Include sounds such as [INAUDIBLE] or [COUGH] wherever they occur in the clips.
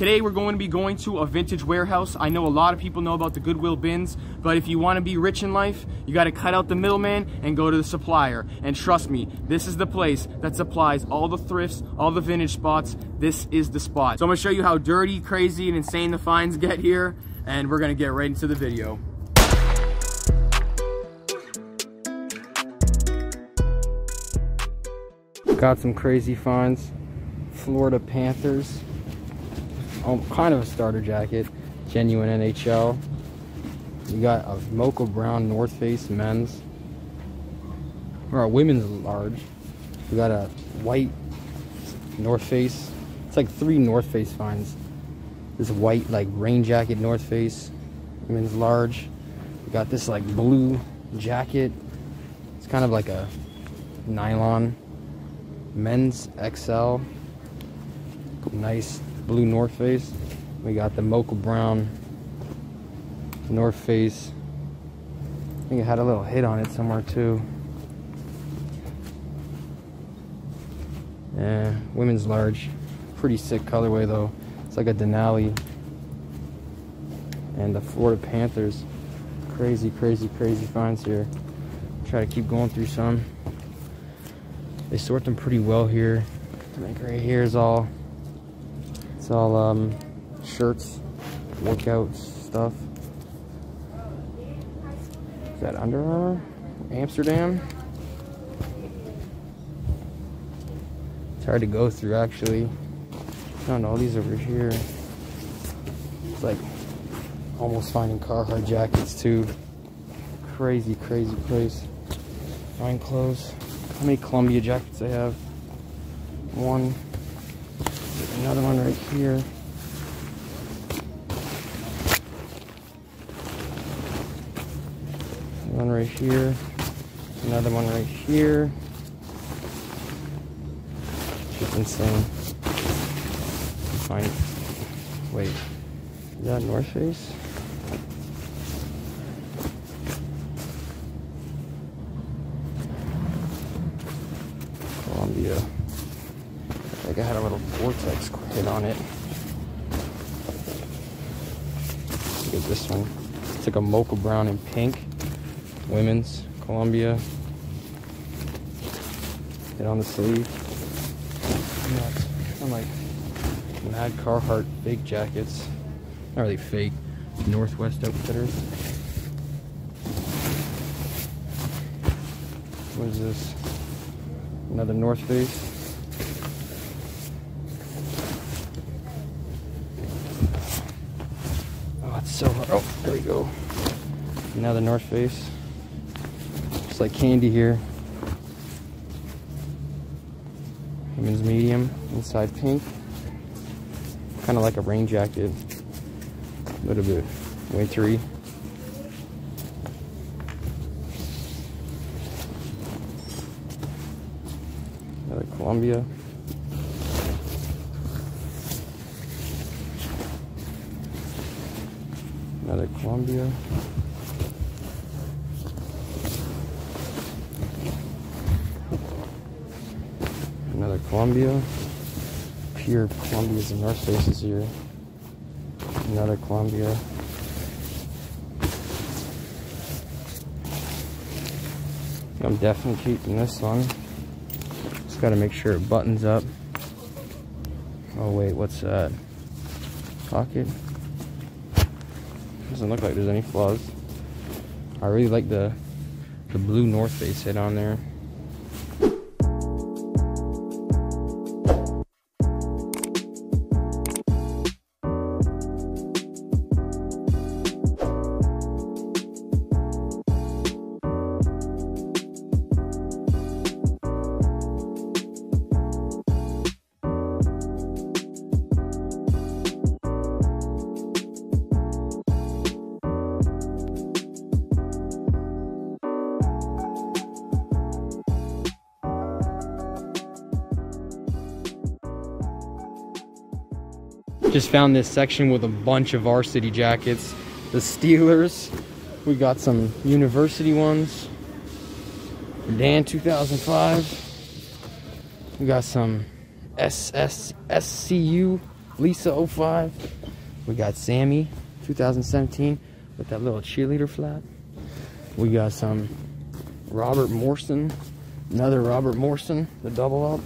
Today we're going to be going to a vintage warehouse. I know a lot of people know about the Goodwill bins, but if you want to be rich in life, you got to cut out the middleman and go to the supplier. And trust me, this is the place that supplies all the thrifts, all the vintage spots. This is the spot. So I'm going to show you how dirty, crazy, and insane the finds get here, and we're going to get right into the video. Got some crazy finds. Florida Panthers um, kind of a starter jacket, genuine NHL. You got a mocha brown North Face men's, or a women's large. We got a white North Face. It's like three North Face finds. This white like rain jacket North Face, women's large. We got this like blue jacket. It's kind of like a nylon men's XL. Nice blue North Face. We got the mocha brown North Face. I think it had a little hit on it somewhere too. Yeah, women's large. Pretty sick colorway though. It's like a Denali. And the Florida Panthers. Crazy, crazy, crazy finds here. Try to keep going through some. They sort them pretty well here. Like right here is all all um, shirts, workout stuff. Is that Under Armour? Amsterdam? It's hard to go through actually. Found all these over here. It's like almost finding Carhartt jackets too. Crazy, crazy place. Fine clothes. How many Columbia jackets I have? One, Another one right here. One right here. Another one right here. Just insane. Fine. Wait. Is that North Face? Columbia I had a little vortex hit on it. Look at this one. It's like a mocha brown and pink. Women's, Columbia. Hit on the sleeve. I'm like mad Carhartt fake jackets. Not really fake. Northwest Outfitters. What is this? Another North Face. So hard. Oh, there we go. Now the North Face. It's like candy here. Women's medium, inside pink. Kind of like a rain jacket. A little bit wintry. Another Columbia. Another Columbia. Another Columbia. Pure Columbias and North Faces here. Another Columbia. I'm definitely keeping this one. Just gotta make sure it buttons up. Oh wait, what's that? Pocket? Doesn't look like there's any flaws. I really like the the blue North Face hit on there. Just found this section with a bunch of varsity jackets. The Steelers. We got some university ones. Dan 2005. We got some SS SCU Lisa 05. We got Sammy 2017 with that little cheerleader flap. We got some Robert Morrison, another Robert Morrison, the double up.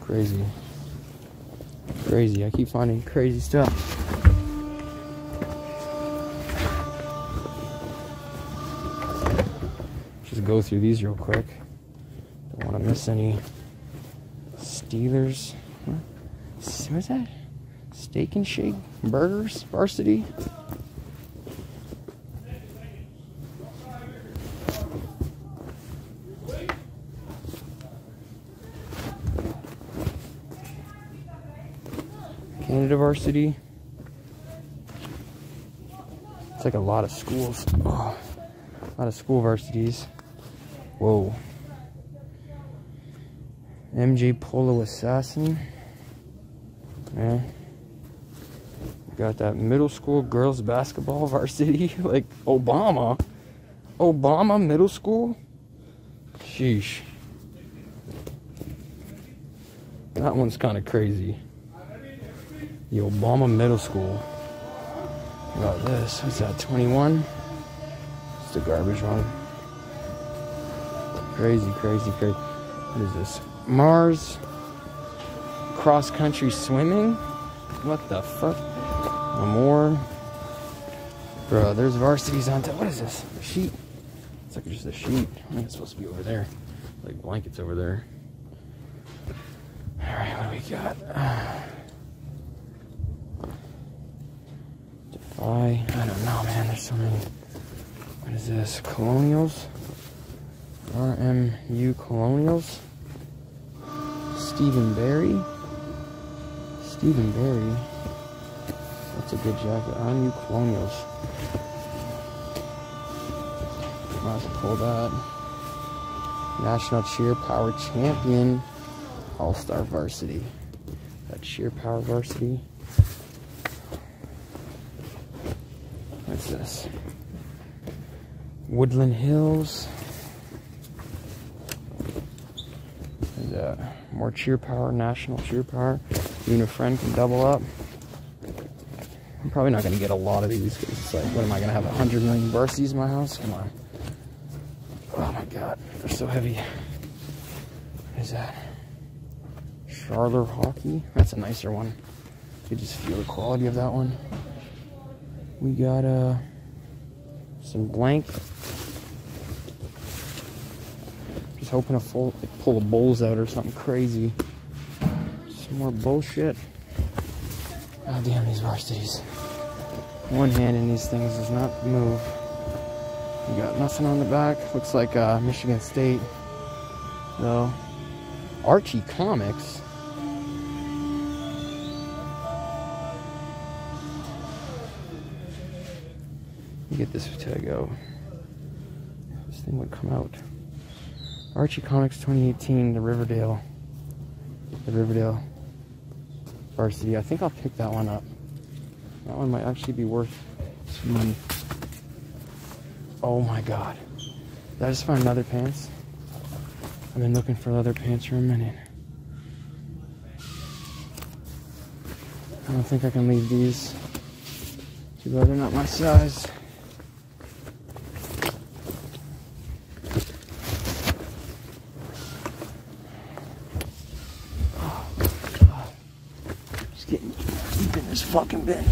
Crazy. Crazy. I keep finding crazy stuff. Just go through these real quick. Don't want to miss any Steelers. What's that? Steak and Shake Burgers Varsity. Canada Varsity. It's like a lot of schools. Oh, a lot of school varsities. Whoa. MJ Polo Assassin. Yeah. Got that middle school girls basketball [LAUGHS] varsity. like Obama. Obama middle school? Sheesh. That one's kind of crazy. The Obama Middle School. About this. What's that? 21? It's the garbage one. Crazy, crazy, crazy. What is this? Mars cross country swimming? What the fuck? No more. Bro, there's varsities on top. What is this? A sheet? It's like just a sheet. I think it's supposed to be over there. Like blankets over there. Alright, what do we got? Defy. I don't know, man. There's so many. What is this? Colonials? RMU Colonials? Stephen Barry? Stephen Barry? That's a good jacket. RMU Colonials. Might have to pull that. National Cheer Power Champion. All-Star Varsity. That Cheer Power Varsity. What's this? Woodland Hills. And, uh, more cheer power, national cheer power. You and a friend can double up. I'm probably not gonna get a lot of these because it's like, what am I gonna have? Hundred million varsities in my house? Come on. Oh my god, they're so heavy. What is that? Charler hockey. That's a nicer one. You just feel the quality of that one. We got uh some blank. Just hoping to full, pull the bowls out or something crazy. Some more bullshit. God damn these varsities. One hand in these things does not move. You got nothing on the back. Looks like uh, Michigan State. Though. Archie Comics. Get this to go. This thing would come out. Archie Comics 2018, the Riverdale. The Riverdale varsity. I think I'll pick that one up. That one might actually be worth some money. Oh my god. Did I just find leather pants? I've been looking for leather pants for a minute. I don't think I can leave these. Too bad they're not my size. Just getting deep in this fucking bin.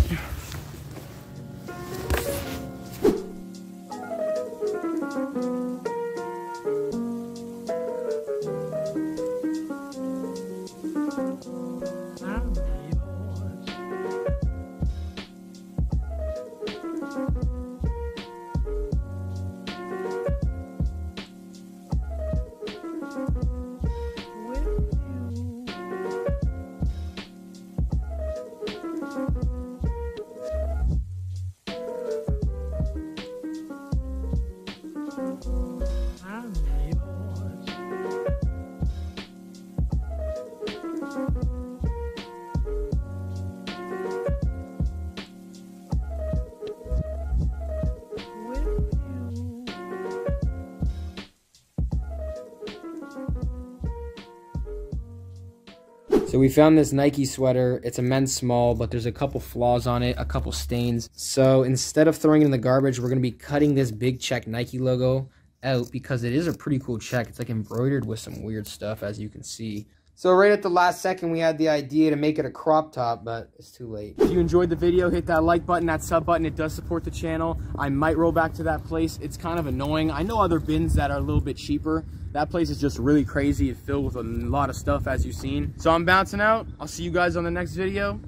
So we found this Nike sweater. It's a men's small, but there's a couple flaws on it, a couple stains. So instead of throwing it in the garbage, we're going to be cutting this big check Nike logo out because it is a pretty cool check. It's like embroidered with some weird stuff, as you can see. So right at the last second, we had the idea to make it a crop top, but it's too late. If you enjoyed the video, hit that like button, that sub button. It does support the channel. I might roll back to that place. It's kind of annoying. I know other bins that are a little bit cheaper. That place is just really crazy and filled with a lot of stuff, as you've seen. So I'm bouncing out. I'll see you guys on the next video.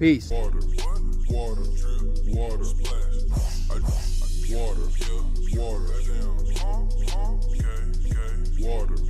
Peace. Water, water, water, water, water, water